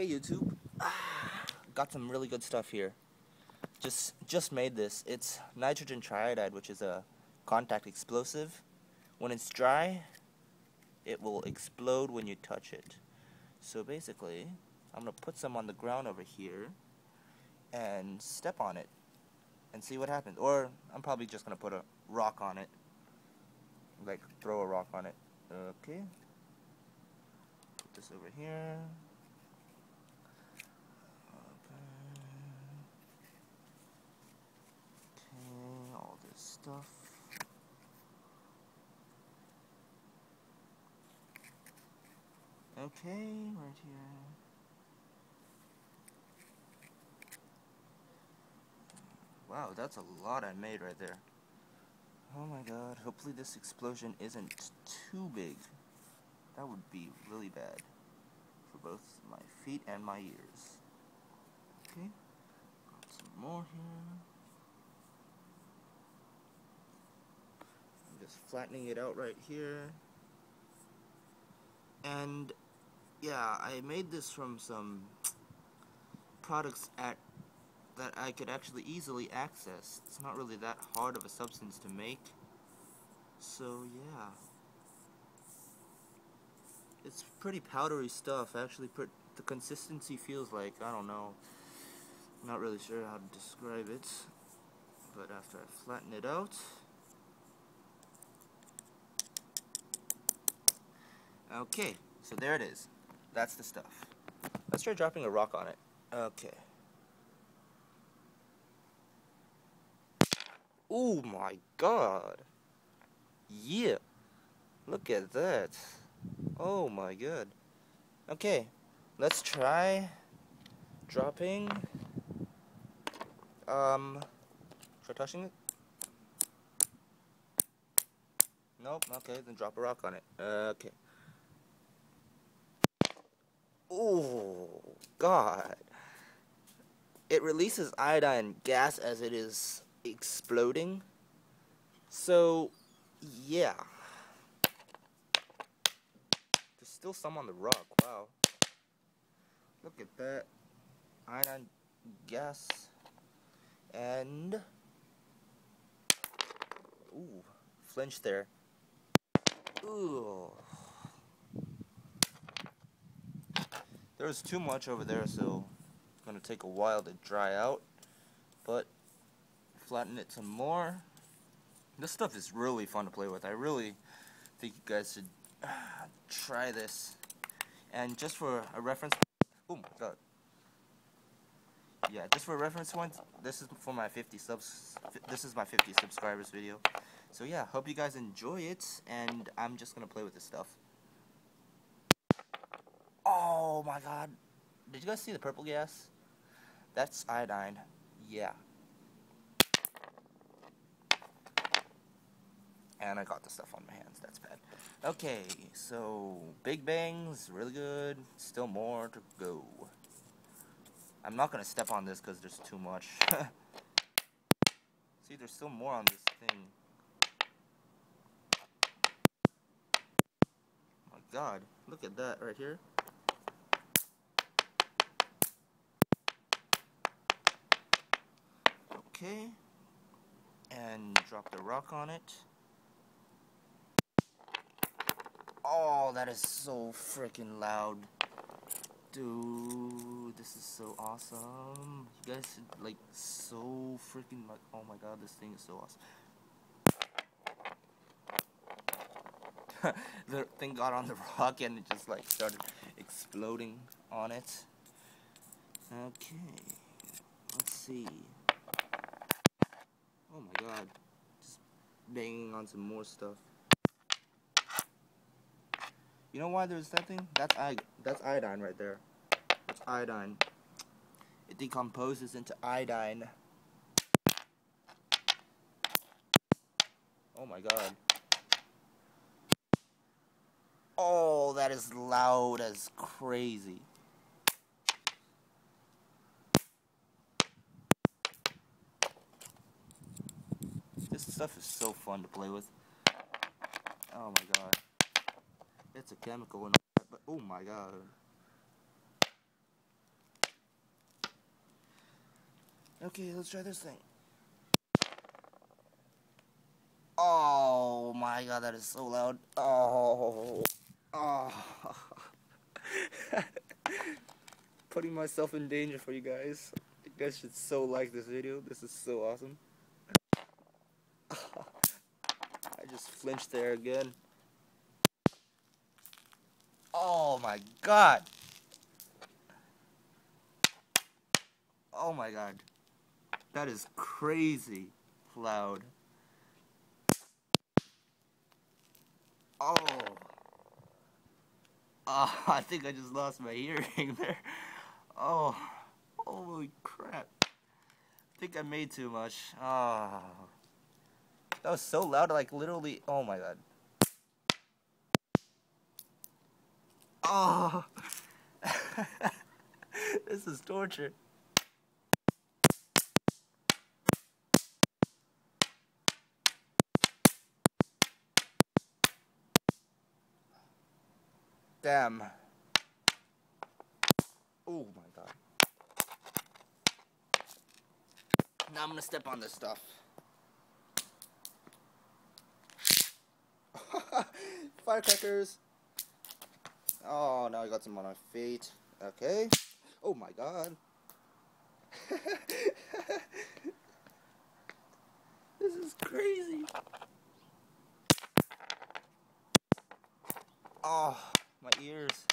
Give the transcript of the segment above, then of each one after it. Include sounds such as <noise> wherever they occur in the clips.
Hey YouTube, <sighs> got some really good stuff here. Just just made this. It's nitrogen triiodide, which is a contact explosive. When it's dry, it will explode when you touch it. So basically, I'm gonna put some on the ground over here and step on it and see what happens. Or I'm probably just gonna put a rock on it, like throw a rock on it. Okay. Put this over here. Okay, right here. Wow, that's a lot I made right there. Oh my god, hopefully this explosion isn't too big. That would be really bad for both my feet and my ears. Okay, got some more here. just flattening it out right here. And yeah I made this from some products at that I could actually easily access. It's not really that hard of a substance to make. So yeah. It's pretty powdery stuff. Actually put the consistency feels like I don't know. Not really sure how to describe it. But after I flatten it out Okay, so there it is. That's the stuff. Let's try dropping a rock on it. Okay. Oh my god. Yeah. Look at that. Oh my god. Okay, let's try dropping um try touching it nope okay then drop a rock on it okay Oh, God. It releases iodine gas as it is exploding. So, yeah. There's still some on the rock. Wow. Look at that. Iodine gas. And... Ooh, flinch there. Ooh. There was too much over there, so it's going to take a while to dry out. But flatten it some more. This stuff is really fun to play with. I really think you guys should uh, <sighs> try this. And just for a reference, oh my god. Yeah, just for reference point, this is for my 50 subs. This is my 50 subscribers video. So yeah, hope you guys enjoy it, and I'm just gonna play with this stuff. Oh my god. Did you guys see the purple gas? That's iodine. Yeah. And I got the stuff on my hands. That's bad. Okay, so Big Bangs, really good. Still more to go. I'm not going to step on this because there's too much. <laughs> See, there's still more on this thing. My god, look at that right here. Okay. And drop the rock on it. Oh, that is so freaking loud. Dude, this is so awesome. You guys should, like, so freaking, like, oh my god, this thing is so awesome. <laughs> the thing got on the <laughs> rock and it just, like, started exploding on it. Okay. Let's see. Oh my god. Just banging on some more stuff. You know why there's that thing? That's I that's iodine right there. It's iodine. It decomposes into iodine. Oh my god. Oh, that is loud as crazy. stuff is so fun to play with. Oh my god. It's a chemical and all that, but oh my god. Okay, let's try this thing. Oh my god, that is so loud. Oh. Oh. <laughs> Putting myself in danger for you guys. You guys should so like this video. This is so awesome. Just flinched there again. Oh my god. Oh my god. That is crazy loud. Oh. Oh, <laughs> I think I just lost my hearing <laughs> there. Oh. Holy crap. I think I made too much. Oh. That was so loud, like literally, oh my god. Oh. <laughs> this is torture. Damn. Oh my god. Now I'm gonna step on this stuff. Firecrackers. Oh, now I got some on my feet. Okay. Oh my god. <laughs> this is crazy. Oh my ears.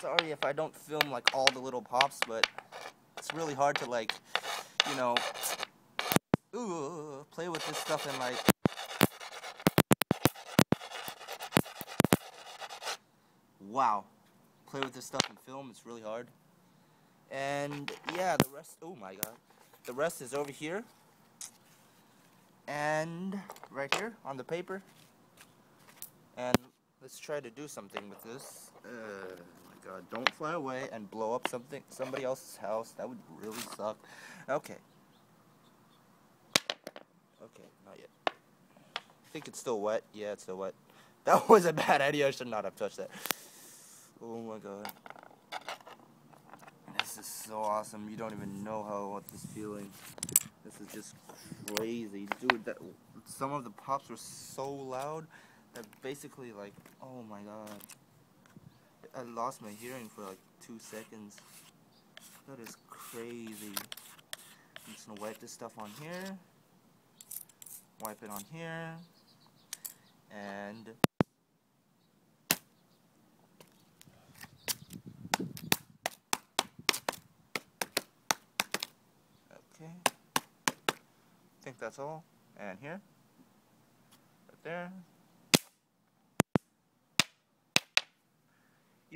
Sorry if I don't film like all the little pops, but it's really hard to like, you know, ooh, play with this stuff and like wow. Play with this stuff in film it's really hard. And yeah the rest oh my god. The rest is over here. And right here on the paper. And let's try to do something with this. Uh, my god don't fly away and blow up something somebody else's house. That would really suck. Okay okay not yet. I think it's still wet. Yeah it's still wet. <laughs> That was a bad idea. I should not have touched that. Oh my god. This is so awesome. You don't even know how what this feeling. This is just crazy, dude. That some of the pops were so loud that basically, like, oh my god, I lost my hearing for like two seconds. That is crazy. I'm just gonna wipe this stuff on here, wipe it on here, and. Okay I think that's all. And here, right there.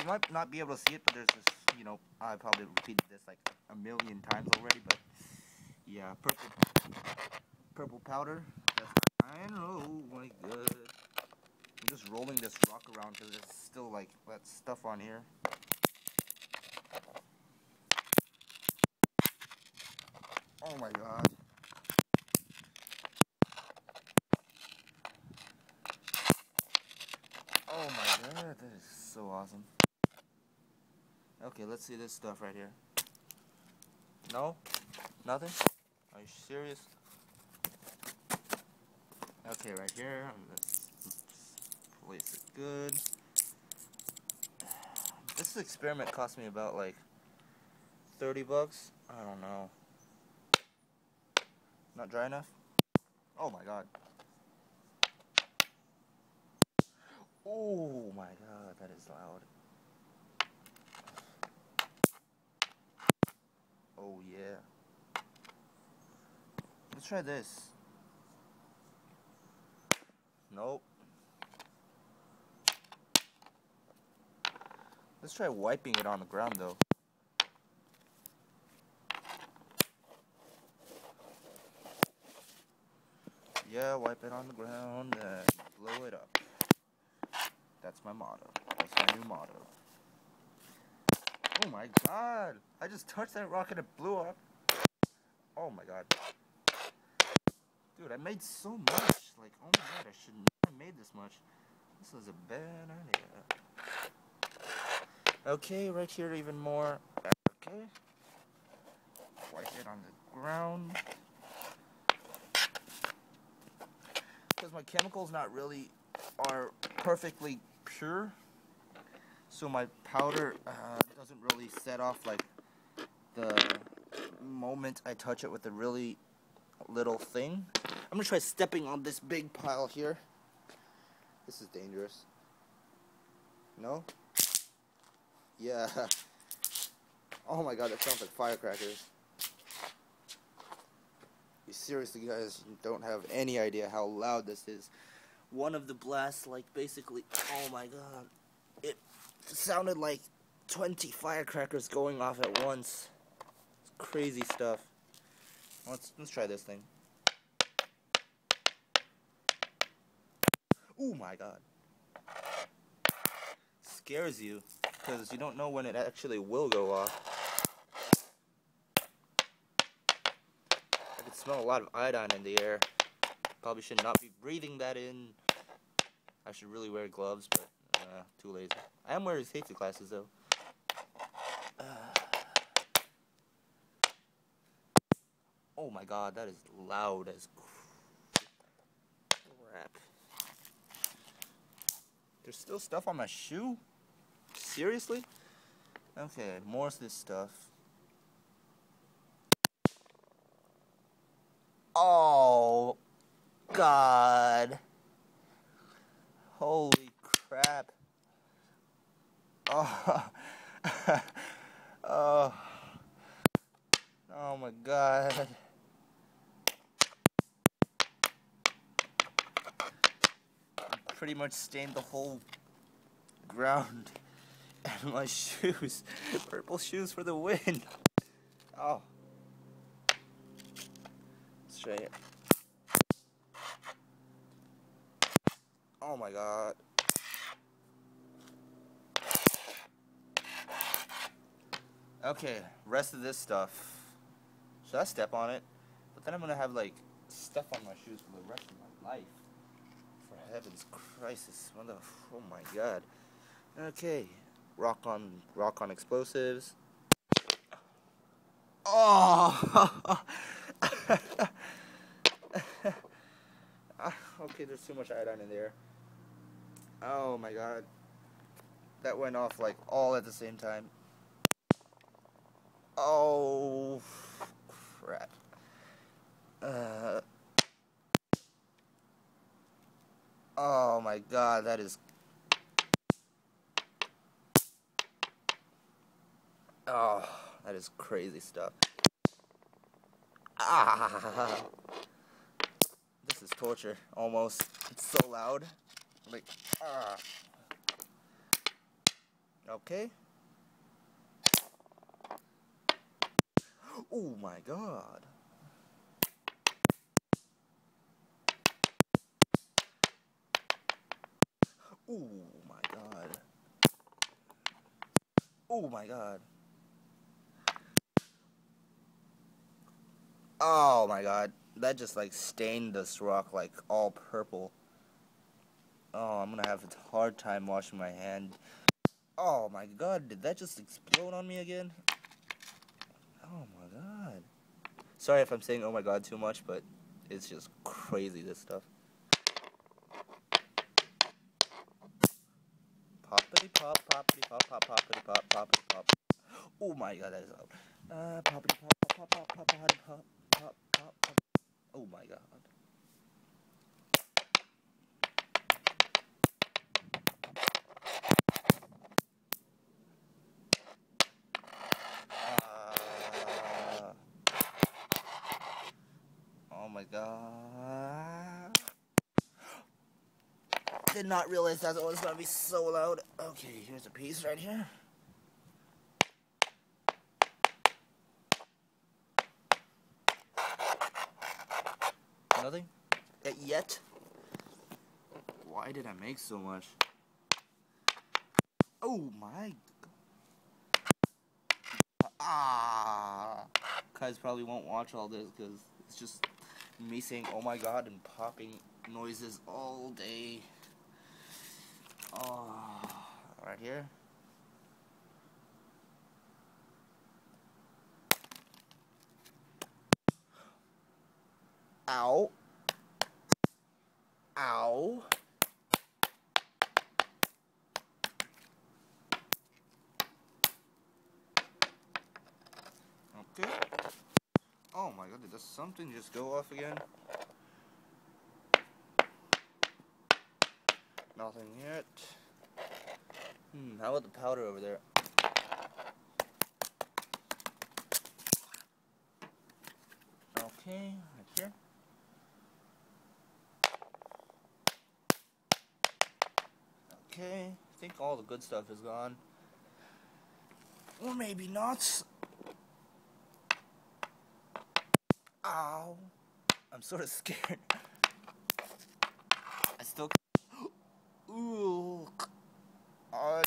You might not be able to see it, but there's this, you know, I probably repeated this like a million times already, but yeah, purple, purple powder. Know, oh, my god. I'm just rolling this rock around because there's still like that stuff on here. Oh my god. Oh my god. that is so awesome. Okay, let's see this stuff right here. No? Nothing? Are you serious? Okay, right here. Let's place it good. This experiment cost me about like 30 bucks. I don't know. Not dry enough? Oh my god. Oh my god, that is loud. Oh yeah. Let's try this. Nope. Let's try wiping it on the ground though. Yeah, wipe it on the ground and blow it up. That's my motto. That's my new motto. Oh my god! I just touched that rock and it blew up. Oh my god. Dude, I made so much. Like, oh my god, I should never have made this much. This was a bad idea. Okay, right here even more. Okay. Wipe it on the ground. Because my chemicals not really are perfectly pure. So my powder uh, doesn't really set off like the moment I touch it with a really little thing. I'm gonna try stepping on this big pile here. This is dangerous. No? Yeah. <laughs> Oh my god, that sounds like firecrackers. You seriously guys don't have any idea how loud this is. One of the blasts, like basically, oh my god. It sounded like 20 firecrackers going off at once. It's crazy stuff. Let's, let's try this thing. Oh my god. Scares you because you don't know when it actually will go off. I can smell a lot of iodine in the air. Probably should not be breathing that in. I should really wear gloves, but uh, too lazy. I am wearing safety glasses though. Oh my god, that is loud as crap. There's still stuff on my shoe? Seriously? Okay, more of this stuff. Oh, God. Holy crap. <laughs> Oh. <laughs> oh. Oh my God. Pretty much stained the whole ground <laughs> and my shoes. Purple shoes for the win. Oh. It. Oh my god. Okay, rest of this stuff. Should I step on it? But then I'm gonna have like stuff on my shoes for the rest of my life. Heaven's crisis. Oh my god. Okay. Rock on rock on explosives. Oh <laughs> Okay, there's too much iodine in there. Oh my god. That went off like all at the same time. Oh crap. Uh Oh my god, that is Oh, that is crazy stuff. Ah, this is torture, almost. It's so loud. Like, ah. Okay. Oh my god. Oh my god. Oh my god. Oh my god. That just like stained this rock like all purple. Oh, I'm gonna have a hard time washing my hand. Oh my god, did that just explode on me again? Oh my god. Sorry if I'm saying oh my god too much, but it's just crazy this stuff. poppity pop, poppity pop, pop, poppity pop, poppity pop. Oh my god, that is loud. Uh, poppity pop, pop, pop, pop, pop, pop, pop, pop. Oh my god. Did not realize that it was going to be so loud. Okay, here's a piece right here. Nothing? Yet? Why did I make so much? Oh my Ah! Guys probably won't watch all this because it's just me saying oh my god and popping noises all day. Oh, right here. Ow. Ow. Okay. Oh my god, did something just go off again? Nothing yet. Hmm, how about the powder over there? Okay, right here. Okay, I think all the good stuff is gone. Or maybe not. Ow. I'm sort of <laughs> scared. I still. Ooh. Uh,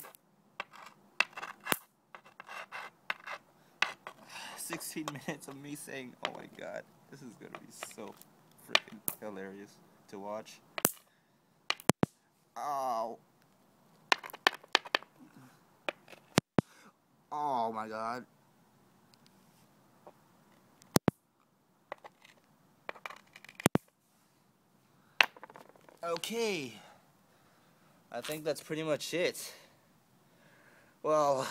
16 <laughs> minutes of me saying, oh my god, this is gonna be so freaking hilarious to watch. Ow. Oh my god. Okay. I think that's pretty much it. Well,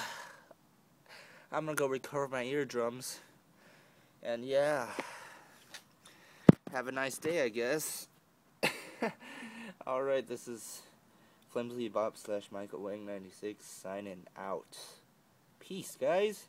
I'm gonna go recover my eardrums. And yeah, have a nice day, I guess. <laughs> Alright, this is Flimsybop slash Michael Wang 96 signing out. Peace, guys.